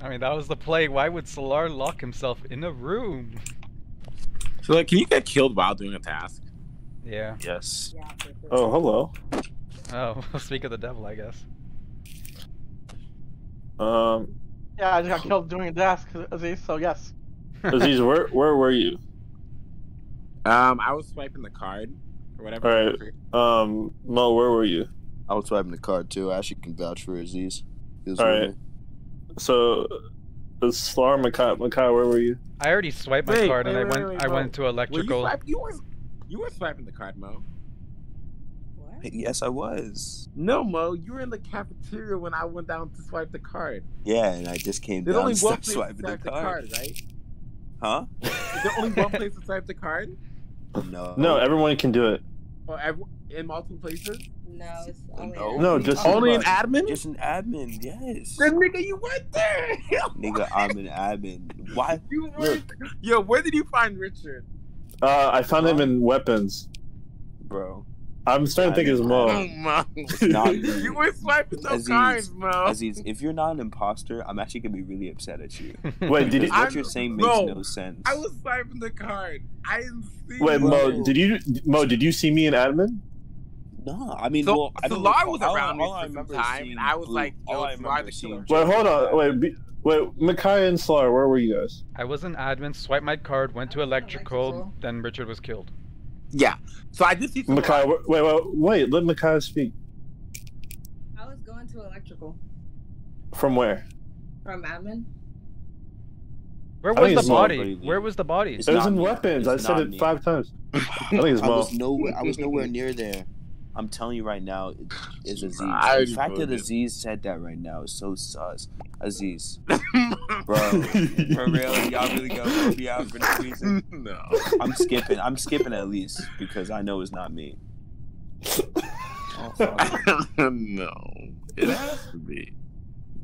I mean, that was the play. Why would Solar lock himself in a room? So, like, can you get killed while doing a task? Yeah. Yes. Yeah, sure. Oh, hello. Oh, speak of the devil, I guess. Um, Yeah, I just got killed doing a task, Aziz, so yes. Aziz, where where were you? Um, I was swiping the card or whatever. All right. Um, Maw, where were you? I was swiping the card too. I actually can vouch for Aziz. He was All me. So, Slar Makai, Makai, where were you? I already swiped my Wait, card and wait, I went. wait, I Maw. went to Were you, electrical. swipe, you were you were swiping the card, Maw. What? Yes, I was. No, Maw, you were in the cafeteria when I went down to swipe the card. Yeah, and I just came There's down only one place to swiping the swipe the card. card, right? Huh? Is there only one place to swipe the card? No. No, everyone can do it. Or ev- in multiple places? No, it's only No. an No, just- Only an admin? Just an admin, yes. Then nigga, you went there. Nigga, I'm an admin. Why? you went. Yo, where did you find Richard? Uh, I found him in weapons. Bro. I'm starting to think it's Oh, Maw. Maw. not me. you were swiping those Aziz. cards, Maw. Aziz, if you're not an imposter, I'm actually gonna be really upset at you. Wait, did Because you? I- what you're saying makes no, no sense. I was swiping the card. I didn't see. Wait, you. Maw, did you? Maw, did you see me in admin? No, I mean, So, well, I so don't Lar recall- was all- around all I me for some time, and I was blue- like, all yo, I it's Lar remember the killer. Wait, hold on. Wait, be, wait, Makai and Slar, where were you guys? I was an admin, swiped my card, went to I was in electrical, electrical. then Richard was killed. Yeah. So I did see some. Makai, wait, wait, wait, wait, let Makai speak. I was going to electrical From where? from admin. Where I was the body? Where was the body? It's It was not in me. weapons. It's I said it me. five times. I think it's I was nowhere. I was nowhere near there. I'm telling you right now, it is Aziz. I the fact that. Aziz said that right now is so sus. Aziz, bro, for real, y'all really gonna me out for no reason? no. I'm skipping. I'm skipping at least because I know it's not me. Oh, no. It has to be.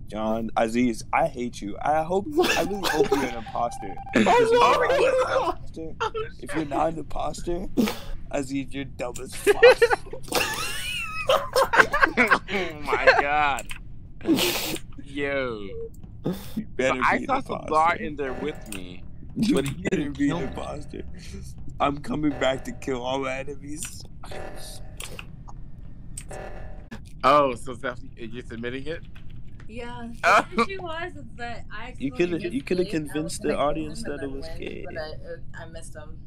John, Aziz, I hate you. I hope. I really hope you're an imposter. If you're not an imposter- If you're not an imposter, Aziz, you're dumb as fuck. oh my god. Yo. You better I be saw an some imposter. Lar in there with me. You But he better didn't be kill an imposter. I'm coming back to kill all my enemies. Oh, so Steph, you're submitting it? Yeah, Oh. the issue was is that I You coulda- you coulda Gabe. I was convinced the audience that it was gay. But I, I missed him,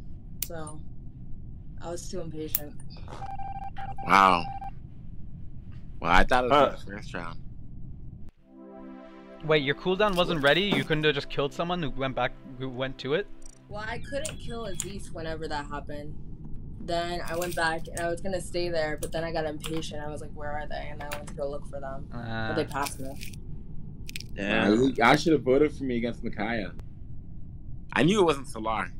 so I was too impatient. Wow. Well, I thought it was Uh, the first round. Wait, your cooldown wasn't ready? You couldn't have just killed someone who went back, who went to it? Well, I couldn't kill Aziz whenever that happened. Then I went back and I was gonna stay there, but then I got impatient. I was like, "Where are they?" And I went to go look for them, but they Uh, passed me. Yeah, I should have voted for me against Micaiah. I knew it wasn't Solar.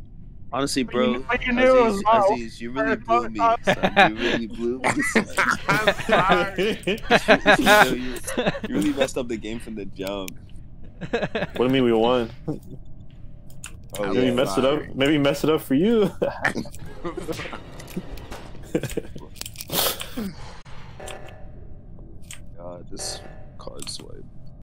Honestly, But you- bro, but you knew it was Aziz, Maw. Aziz, you really blew me. son. You really blew me. I'm sorry. You, you, you really messed up the game from the jump. What do you mean we won? Oh, Maybe yeah. mess it up. Maybe mess it up for you.